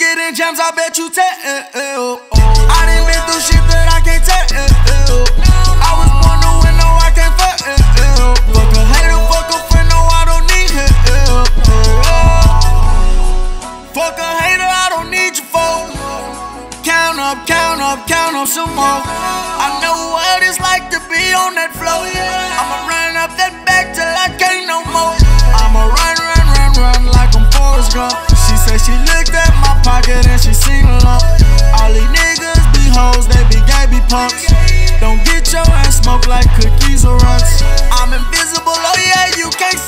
Getting jams, I bet you tell. Oh, oh. Up, count up, count up some more. I know what it's like to be on that floor. I'ma run up that back till I can't no more. I'ma run, run, run, run like I'm Forrest Gump. She said she looked at my pocket and she seen a lump. All these niggas be hoes, they be gay, be punks. Don't get your ass smoked like cookies or runts. I'm invisible, oh yeah, you can't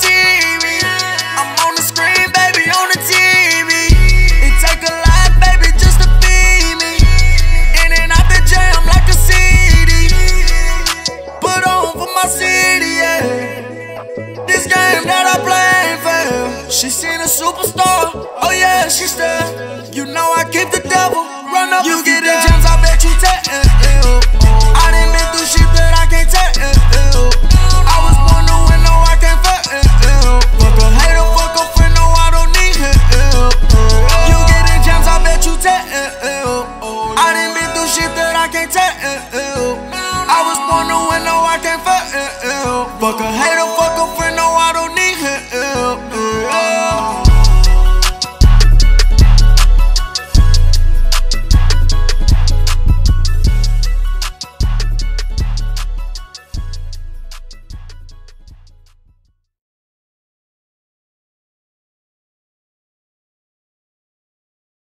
game that I play fair. She seen a superstar, oh yeah, she's there. You know I keep the devil, run up. You get the gems, I bet you tell. I done been through shit that I can't tell. I was born to win, no, I can't fail. Fuck a hater, fuck a friend, no, I don't need help. You get the gems, I bet you tell. I done been through shit that I can't tell. I was born to win, no, I can't fail. Fuck a hater,